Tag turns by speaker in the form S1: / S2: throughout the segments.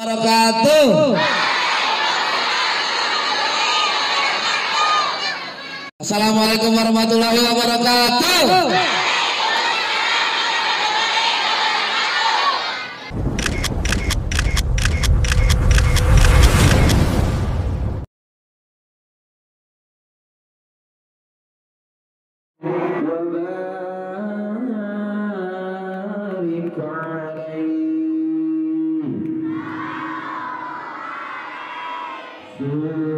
S1: wabarakatuh. Assalamualaikum warahmatullahi wabarakatuh. Sure.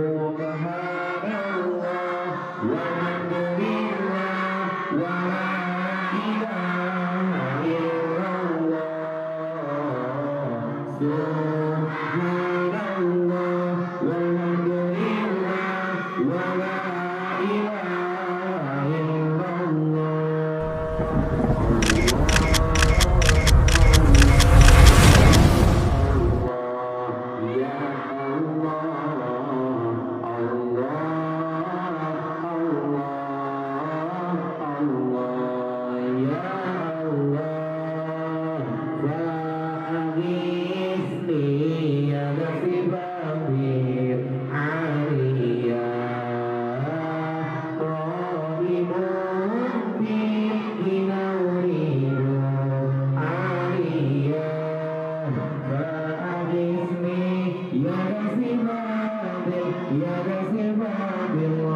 S1: Love there's never been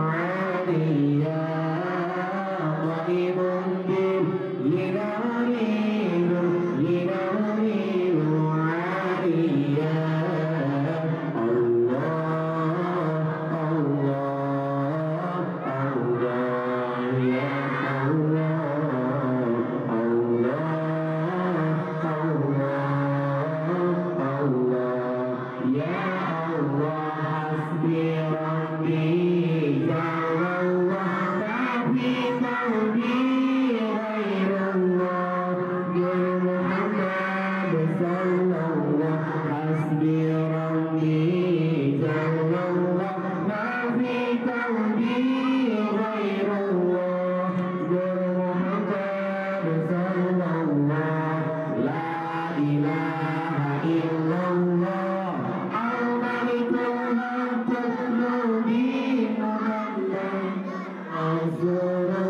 S1: canciones.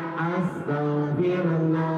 S1: I still feel alone.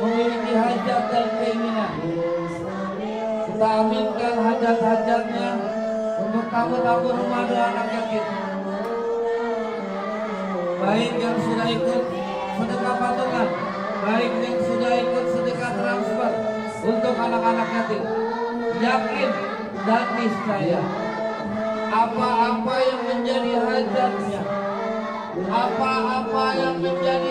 S1: memiliki hajat dan keinginan. Kita aminkan hajat-hajatnya untuk tamu-tamu rumah doa anak yatim. Baik yang sudah ikut sedekah patungan, baik yang sudah ikut sedekah transfer untuk anak-anak yatim. Yakin dan niscaya apa-apa yang menjadi hajatnya, apa-apa yang menjadi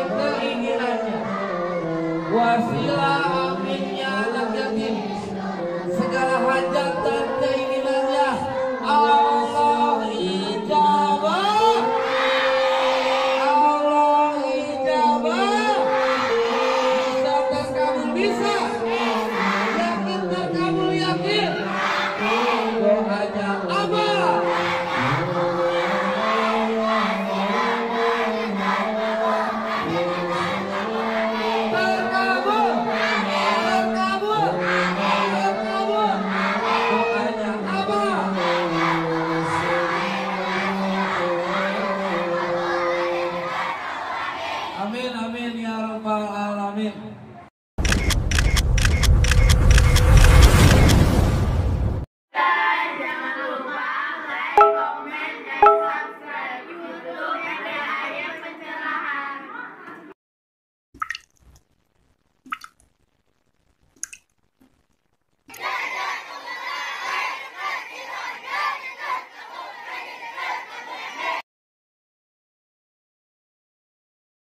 S1: Amin amin ya rabbal alamin.